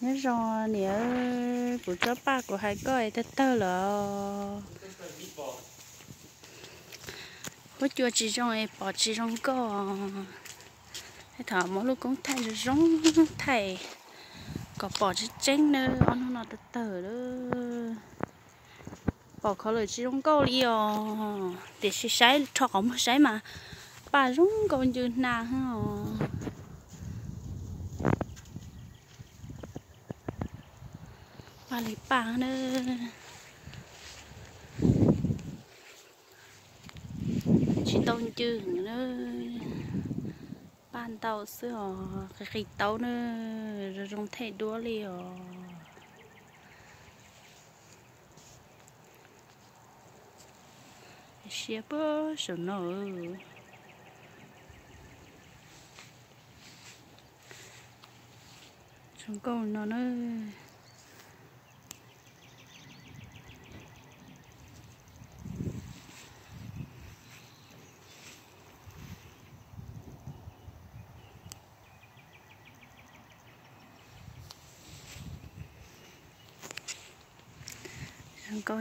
nhớ rò nhớ của chó ba của hai coi tơ tơ là có chua chỉ rong em bỏ chỉ rong có hay thở mỗi lúc cũng thay rồi rong thay. Có bỏ chỉ chén nữa, ăn nó tơ tơ đó bỏ khó lời chỉ rong có đi ờ để xí sấy cho không sấy mà. Bà rong còn dư nào hả bà lấy bà nữa. Chị tôn chưa nữa. Ban tàu xưa cái khi tàu nữa. Rồi trong thể đua liều. Xia bơ sợ nở chúng con nó Engkau.